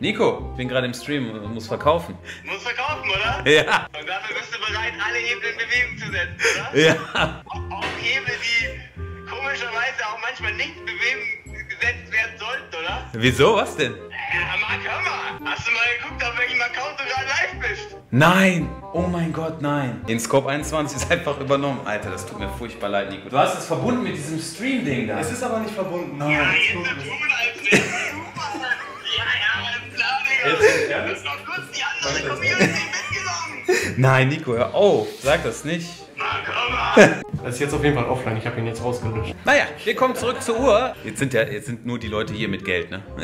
Nico, ich bin gerade im Stream und muss verkaufen. Muss verkaufen, oder? Ja. Und dafür bist du bereit, alle Hebel in Bewegung zu setzen, oder? Ja. Auch, auch Hebel, die komischerweise auch manchmal nicht in Bewegung gesetzt werden sollten, oder? Wieso? Was denn? Ja, Marc, hör mal. Hast du mal geguckt, auf welchem Account du gerade live bist? Nein! Oh mein Gott, nein. Den Scope 21 ist einfach übernommen. Alter, das tut mir furchtbar leid, Nico. Du hast es verbunden mit diesem Stream-Ding da. Es ist aber nicht verbunden. Ja, jetzt tun, als Digga. Du hast noch kurz die andere Community mitgenommen. Nein, Nico, hör auf. Sag das nicht. Das ist jetzt auf jeden Fall offline. Ich habe ihn jetzt rausgelöscht. Naja, wir kommen zurück zur Uhr. Jetzt sind ja, jetzt sind nur die Leute hier mit Geld, ne?